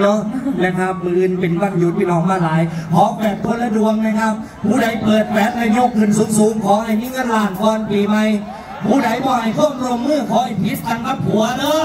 เนาะนะครับมืออื่นเป็นวันหยุดพี่น้องมาหลายขอแบบคนละดวงนะครับ ผู้ใดเปิดแปดและยกขึ้นสูงๆขอให้มีเงินล้านก่อนปีใหม่ผู้ใดบ่อยข้อมรวมมือขอให้พิษกันกับผัวเด้อ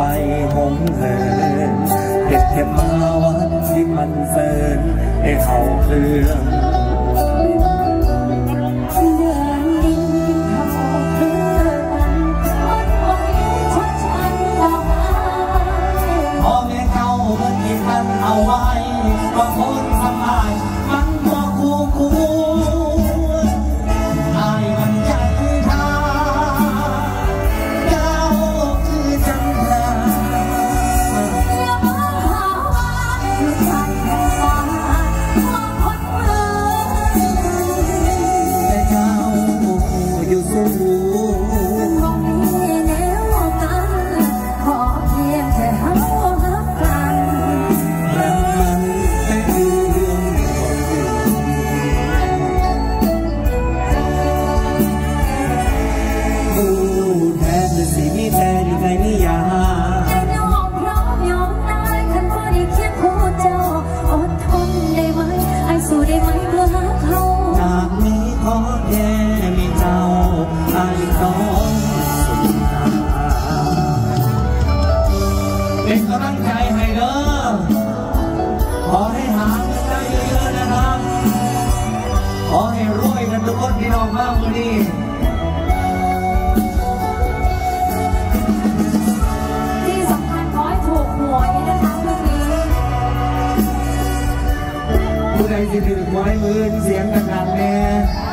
ไฟหงเหินเด็กแค่มาวันที่มันเฟินให้เขาเครื่อง คนพี่น้องบ้างวันนี้ที่สำคัญขอให้ถูกหวยนะคะพรุ่งนี้ผู้ใดที่ถือไว้มือเสียงดังๆแน่เ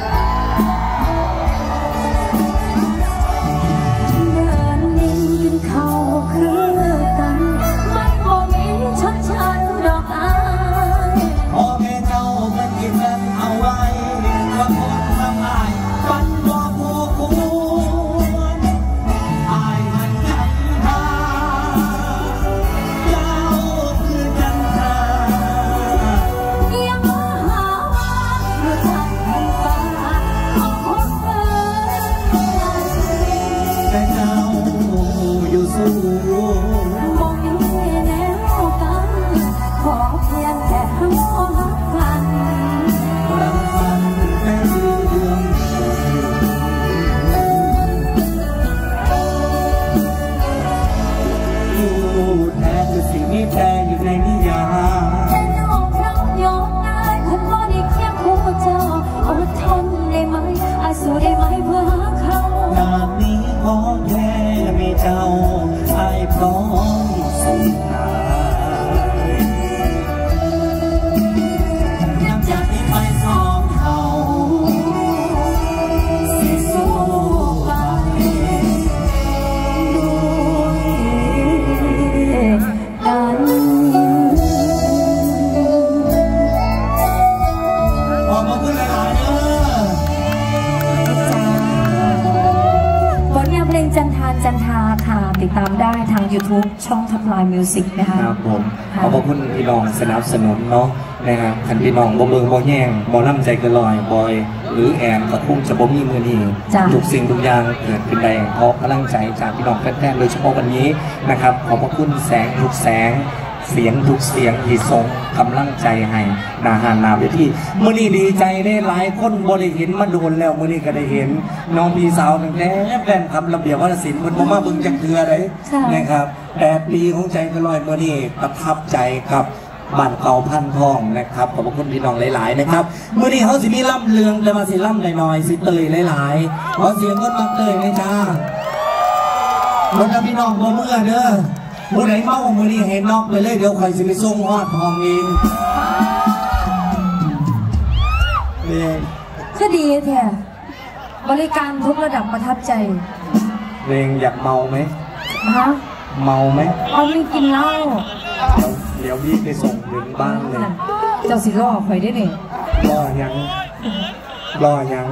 อยู่แทนคือสิ่งนี้แท้อยู่ในนิยาย จันทานจันทาค่ะ ติดตามได้ทาง YouTube ช่องทับลายมิวสิกนะคะครับผมขอบพระคุณพี่น้องสนับสนุนเนาะนะครับคันพี่น้องบ่เบิ่งบ่แย่งบ่ล่ำใจเกินลอยบอย หรือแอนก็คงจะบ่มีมือนี้จ้ะทุกสิ่งทุกอย่างเกิดขึ้นได้เพราะกำลังใจจากพี่น้องแฟนๆโดยเฉพาะวันนี้นะครับขอบพระคุณแสงทุกแสง เสียงทุกเสียงที่ส่งกำลังใจให้นาหานนาไปที่มื้อนี้ดีใจได้หลายคนบ่ได้เห็นมาโดนแล้วมื้อนี้ก็ได้เห็น น้องพี่สาวตั้งแต่แฟนครับระเบียบวัฒนศิลป์เพิ่นบ่มาเบิ่งจักเทื่อเลยค่ะนะครับแปดปีของใจก็ลอยมื้อนี้ประทับใจครับบ้านเก่าพันทองนะครับขอบพระคุณพี่น้องหลาย ๆ นะครับมื้อนี้เขาสิมีล่ำเลืองแต่มาสิล่ำหน่อยๆสิเตยหลายๆขอเสียงเงินมาเตยเลยจ้ารถพี่น้องบ่เมื่อเด้อ ผู้ใดเมามือนี้เห็นนอกไปเลยเดี๋ยวคอยสิไปส่งฮอดทองเองนี่ก็ดีแท้บริการทุกระดับประทับใจเพลงอยากเมาไหมฮะเมาไหมเอาไม่กินเหล้าเดี๋ยวพี่ไปส่งถึงบ้านเลยนั่นเจ้าสิล่อข่อยได้เนี่ยรอยังรอยัง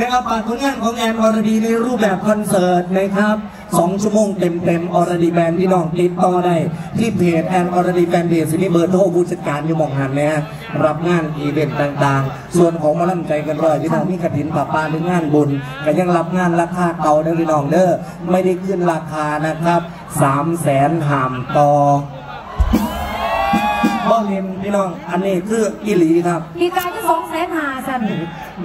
นะครับฝากผลงานของแอนอรดีในรูปแบบคอนเสิร์ตนะครับสองชั่วโมงเต็มเต็มๆอรดีแบนด์พี่น้องติดต่อได้ ที่เพจแอนอรดีแฟนเพจสิมีเบอร์โทรผู้จัดการอยู่หมองหันนะฮะรับงานอีเวนต์ต่างๆ ส่วนของมาล่ำใจกันร้อยพี่น้องมีกระถินป่าปาหรืองานบุญก็ยังรับงานราคาเก่าเด้อพี่น้องเด้อไม่ได้ขึ้นราคานะครับสามแสนหามต่อ บ่เห็นพี่น้อง อันนี้คืออีหลีครับปีกายก็สองแสนหาสัน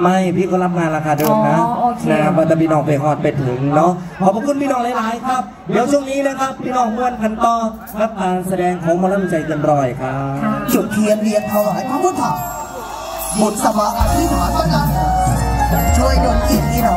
ไม่พี่ก็รับงานราคาเดิมนะอ๋อโอเค นะครับว่าแต่พี่น้องไปฮอดไปถึงเนาะขอบพระคุณพี่น้องหลายๆครับ เดี๋ยวช่วงนี้นะครับ พี่น้องม้วนกันต่อรับการแสดงของหมอลำใจเกันรอยครับค่ะจุดเทียนเรียนถวายพระพุทธบุตรสมาอธิษฐานพระนามช่วยดลจิตพี่น้อง